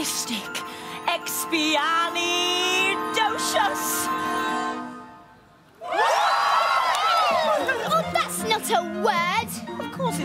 Supercalifragilistic expialidocious.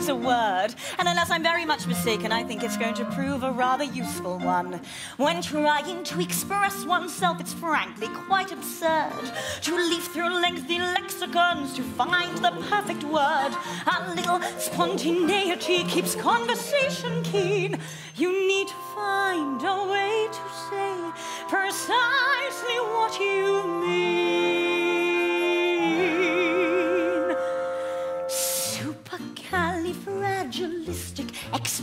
A word, and unless I'm very much mistaken, I think it's going to prove a rather useful one. When trying to express oneself, it's frankly quite absurd to leaf through lengthy lexicons to find the perfect word. A little spontaneity keeps conversation keen. You need to find a way to say precisely what you mean.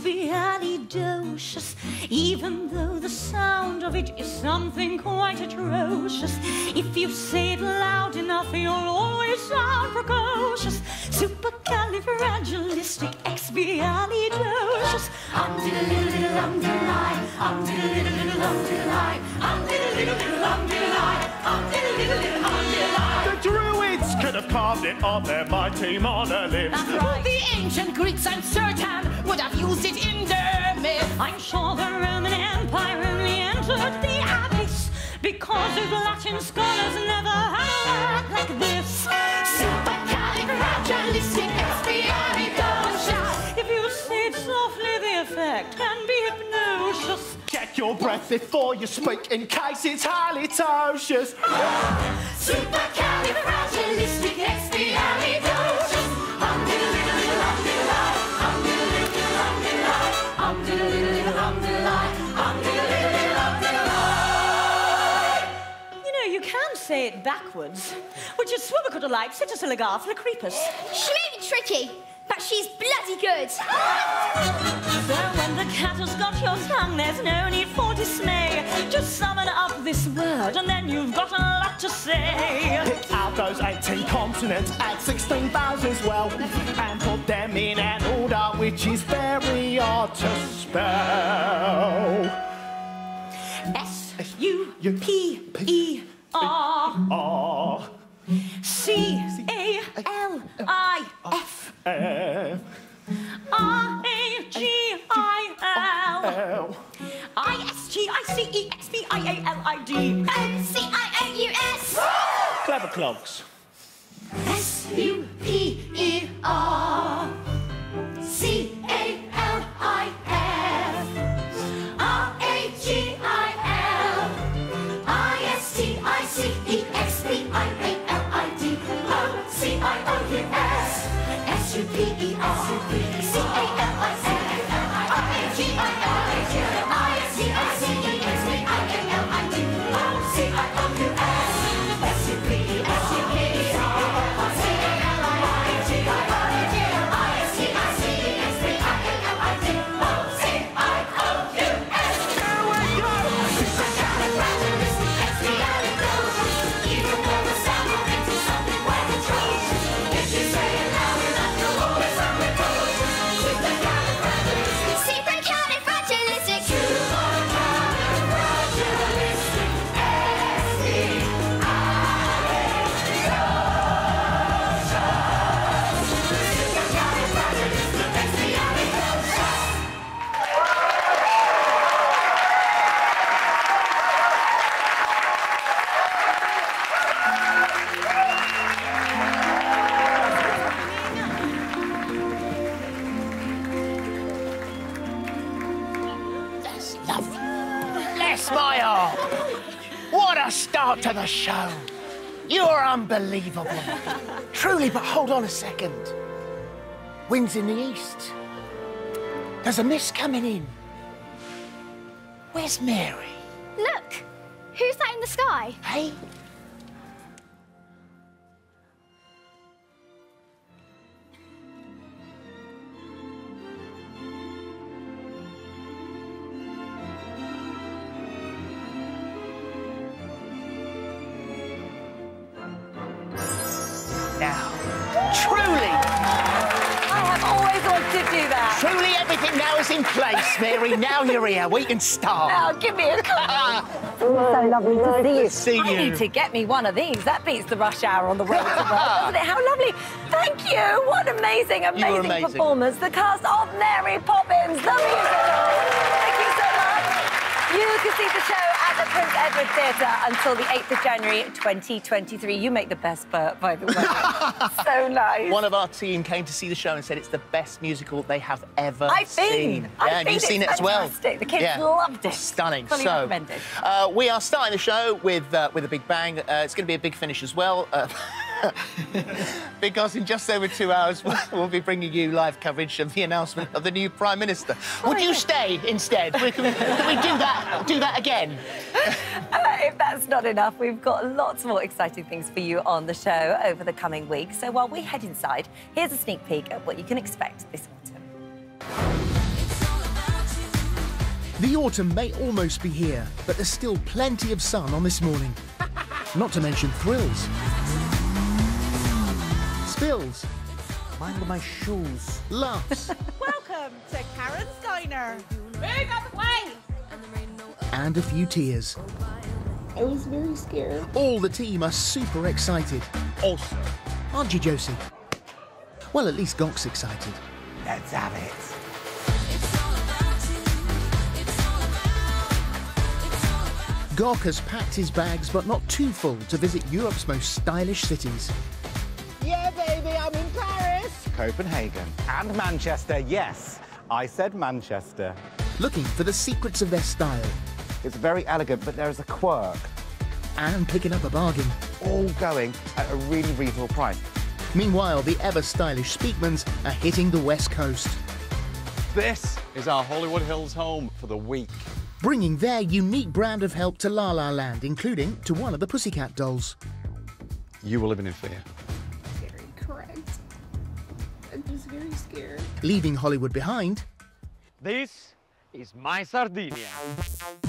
Expialidocious. Even though the sound of it is something quite atrocious, if you say it loud enough, you'll always sound precocious. Supercalifragilistic expialidocious. Um diddle diddle diddle um diddle lie. Um diddle diddle diddle um diddle lie. Um diddle diddle diddle um diddle lie. Um diddle diddle diddle Druids could have carved it on their mighty monoliths. That's right. The ancient Greeks, I'm certain, would have used it in their myth. I'm sure the Roman Empire only entered the abyss because of Latin scholars never your breath before you speak in case it's highly atrocious. Supercalifragilisticexpialidocious. You know, you can say it backwards, which is Swimmercuddle-like, Citusiligarth, Lacrepus. She may be tricky, but she's bloody good. So when the cat has got your tongue, there's no need for dismay. Just summon up this word, and then you've got a lot to say. Pick out those 18 consonants, add 16 vowels as well, and put them in an order which is very hard to spell. S U P E R R C A L I F R A G I L. I S T I C E X P I A L I D. C-I-O-U-S. Clever clogs. S-U-P-E-R start to the show. You're unbelievable. Truly, but hold on a second. Wind's in the east. There's a mist coming in. Where's Mary? Look, who's that in the sky? Hey? Mary. Now you're here. We can start. Oh, give me a call. so lovely to see you. see I you. need to get me one of these. That beats the rush hour on the road to work, doesn't it? How lovely. Thank you. What amazing, amazing, amazing. performance. The cast of Mary Poppins, the musical. Thank you so much. You can see the show at the Prince Edward Theatre until the 8th of January 2023. You make the best Bert, by the way. so nice. One of our team came to see the show and said it's the best musical they have ever I've seen. I've yeah, and you've seen it as well. The kids Yeah. loved it. Stunning. Fully so, recommended. uh, we are starting the show with uh, with a big bang. Uh, it's going to be a big finish as well. Because in just over two hours we'll be bringing you live coverage of the announcement of the new prime minister. Would you stay instead? Can we, can we do that? Do that again? Uh, if that's not enough, we've got lots more exciting things for you on the show over the coming weeks. So while we head inside, here's a sneak peek at what you can expect this autumn. The autumn may almost be here, but there's still plenty of sun on this morning. Not to mention thrills. Spills. Mind my shoes. Laughs. Welcome to Karen's Diner. Move out the way! and a few tears. I was very scared. All the team are super excited. Also, Aren't you, Josie? Well, at least Gok's excited. Let's have it. Gok has packed his bags, but not too full, to visit Europe's most stylish cities. Yeah, baby, I'm in Paris. Copenhagen. And Manchester, yes. I said Manchester. Looking for the secrets of their style It's very elegant, but there is a quirk. and picking up a bargain. All going at a really reasonable price. Meanwhile, the ever stylish Speakmans are hitting the West Coast, This is our Hollywood Hills home for the week. bringing their unique brand of help to La La Land, including to one of the Pussycat dolls. You were living in fear. Just scared. Leaving Hollywood behind, This is my Sardinia.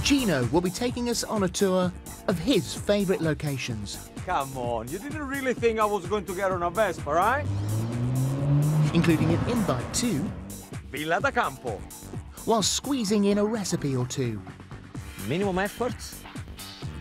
Gino will be taking us on a tour of his favourite locations, Come on, you didn't really think I was going to get on a Vespa, right? including an invite to, Villa da Campo. while squeezing in a recipe or two. Minimum effort,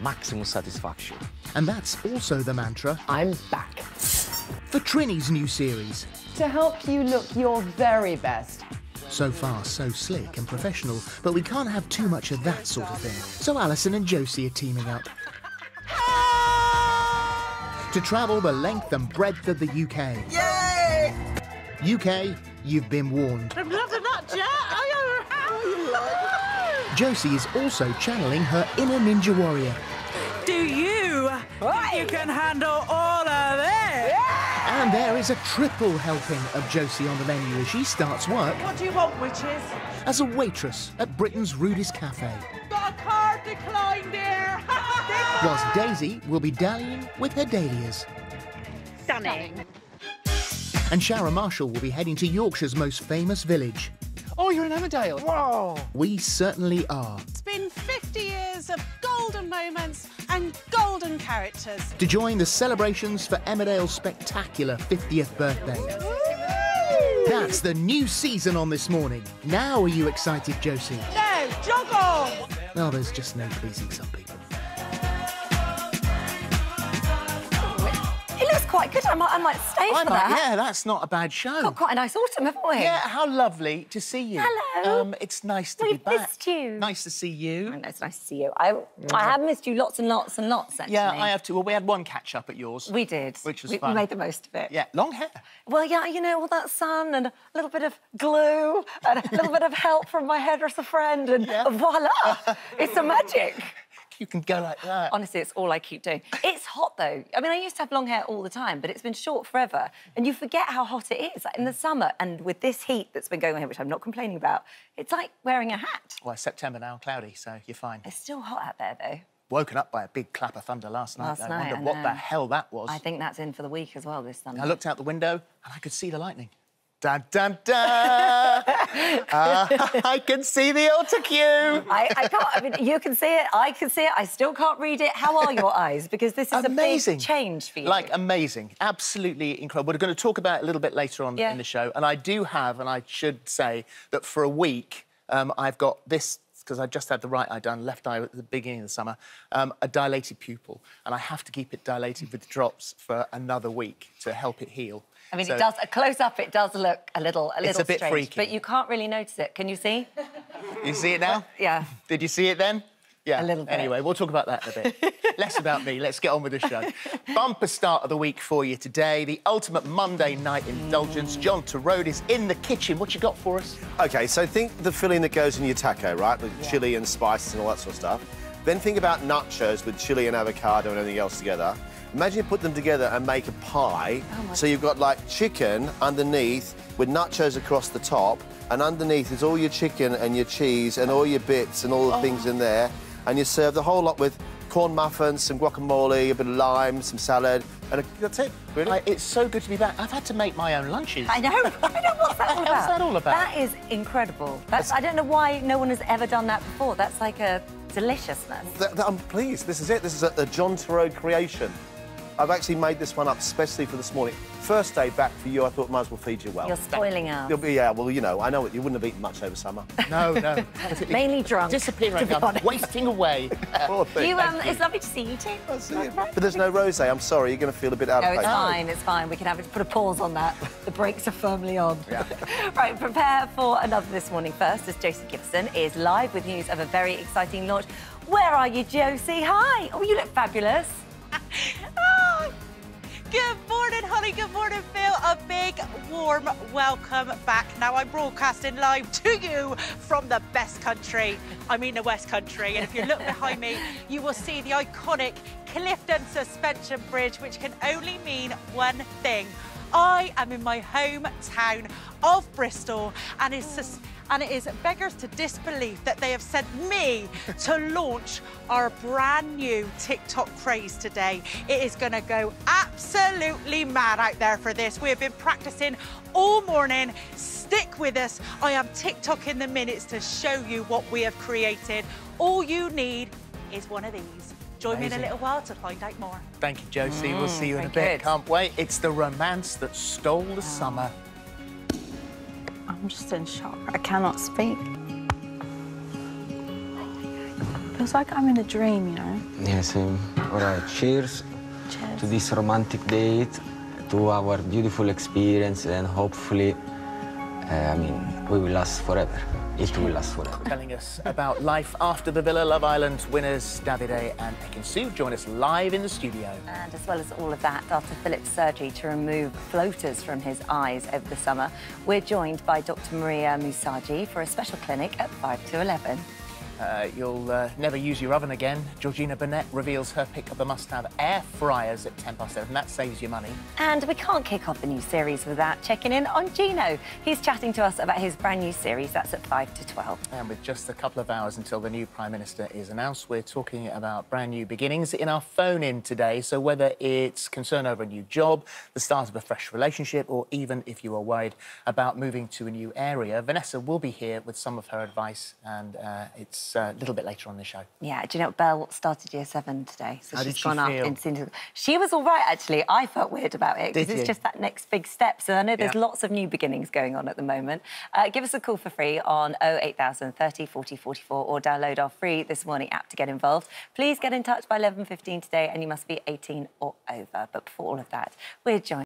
maximum satisfaction. And that's also the mantra I'm back. for Trinny's new series. To help you look your very best. So far, so slick and professional, but we can't have too much of that sort of thing. So Alison and Josie are teaming up. To travel the length and breadth of the UK. Yay! UK, you've been warned. I'm loving that jet. Josie is also channeling her inner ninja warrior. Do you think you can handle all of this? And there is a triple helping of Josie on the menu as she starts work What do you want, witches? as a waitress at Britain's rudest cafe. Got a card declined there. Whilst Daisy will be dallying with her dahlias. Stunning. And Sharon Marshall will be heading to Yorkshire's most famous village. oh, you're in Emmerdale. Whoa. We certainly are. It's been 50 years of golden moments and golden characters. To join the celebrations for Emmerdale's spectacular 50th birthday. That's the new season on this morning. Now are you excited, Josie? No, joggle. Well, there's just no pleasing some people. Quite good. I might, I might stay I for might, that. yeah, that's not a bad show. Got quite a nice autumn, haven't we? Yeah, how lovely to see you. Hello. Um, it's nice to We've be back. missed you. Nice to see I you. know, it's nice to see you. I, I have missed you lots and lots and lots, actually. Yeah, I have too. Well, we had one catch up at yours. We did. Which was we, fun. We made the most of it. Yeah, long hair. Well, yeah, you know, all that sun and a little bit of glue and a little bit of help from my hairdresser friend, and voila, it's a magic. You can go like that. Honestly, it's all I keep doing. It's hot though. I mean, I used to have long hair all the time, but it's been short forever, and you forget how hot it is like in the mm. summer. And with this heat that's been going on here, which I'm not complaining about, it's like wearing a hat. Well, it's September now, cloudy, so you're fine. It's still hot out there though. Woken up by a big clap of thunder last night. Last I night, wonder I what the hell that was. I think that's in for the week as well this summer. I looked out the window and I could see the lightning. Dun dun dun! Uh, I can see the autocue. I, I can't. I mean, you can see it. I can see it. I still can't read it. How are your eyes? Because this is amazing a big change for you. Like amazing, absolutely incredible. We're going to talk about it a little bit later on Yeah. in the show, and I do have, and I should say that for a week um, I've got this because I just had the right eye done, left eye at the beginning of the summer, um, a dilated pupil, and I have to keep it dilated with drops for another week to help it heal. I mean, So- it does. A close up, it does look a little, a little It's a bit strange, freaky. but you can't really notice it. Can you see? You see it now? Yeah. Did you see it then? Yeah. A little bit. Anyway, we'll talk about that in a bit. Less about me. Let's get on with the show. Bumper start of the week for you today. The ultimate Monday night indulgence. John Torode is in the kitchen. What you got for us? Okay, so think the filling that goes in your taco, right? With chili and spices and all that sort of stuff. Then think about nachos with chili and avocado and everything else together. Imagine you put them together and make a pie. Oh so you've got like chicken underneath with nachos across the top, and underneath is all your chicken and your cheese and all your bits and all the things oh. in there. And you serve the whole lot with corn muffins, some guacamole, a bit of lime, some salad, and a, that's it. Really? I- it's so good to be back. I've had to make my own lunches. I know. I know what's that all about. What's that all about? That is incredible. That's, I don't know why no one has ever done that before. That's like a deliciousness. Th- th- I'm um, pleased. This is it. This is a, a John Torode creation. I've actually made this one up especially for this morning. First day back for you, I thought might as well feed you well. You're spoiling us. You'll be, yeah, well, you know, I know it. You wouldn't have eaten much over summer. No, no. Mainly drunk. Disappearing, to be I'm honest. wasting away. Poor thing. You, um, Thank it's lovely to see you too. But there's no rosé. I'm sorry. You're going to feel a bit out No, of it's fine, it's fine. We can have it, put a pause on that. The brakes are firmly on. right, prepare for another this morning first, as Josie Gibson is live with news of a very exciting launch. Where are you, Josie? Hi. Oh, you look fabulous. Good morning, Holly. Good morning, Phil. A big, warm welcome back. Now I'm broadcasting live to you from the best country. I mean the West Country. And if you look behind me, you will see the iconic Clifton Suspension Bridge, which can only mean one thing. I am in my hometown of Bristol, and it's sus- and it is beggars to disbelief that they have sent me to launch our brand new TikTok craze today. It is going to go absolutely mad out there for this. We have been practicing all morning. Stick with us. I am TikTok in the minutes to show you what we have created. All you need is one of these. Join me in a little while to find out more. Thank you, Josie. we'll Mm, see you in a bit. good. Can't wait. It's the romance that stole the summer. I'm just in shock. I cannot speak. Feels like I'm in a dream, you know? Yes, um, all right. Cheers, Cheers. to this romantic date, to our beautiful experience, and hopefully, uh, I mean, we will last forever. It will last forever. Telling us about life after the Villa Love Island winners, Davide and Ekin join us live in the studio. And as well as all of that, after Phillip's surgery to remove floaters from his eyes over the summer, we're joined by Dr. Maria Musagi for a special clinic at 5 to 11. Uh, you'll uh, never use your oven again. Georgina Burnett reveals her pick of the must-have air fryers at 10 past 7. That saves you money. And we can't kick off the new series without checking in on Gino. He's chatting to us about his brand new series. That's at 5 to 12. And with just a couple of hours until the new Prime Minister is announced, we're talking about brand new beginnings in our phone in today. So, whether it's concern over a new job, the start of a fresh relationship, or even if you are worried about moving to a new area, Vanessa will be here with some of her advice, and uh, it's uh, a little bit later on the show. Yeah, do you know Belle started year seven today? So How she's she gone up in senior. She was all right, actually. I felt weird about it because it's just that next big step. So I know there's Yeah. lots of new beginnings going on at the moment. Uh, give us a call for free on 08000 30 40 44 or download our free This Morning app to get involved. Please get in touch by 11.15 today and you must be 18 or over. But before all of that, we're joined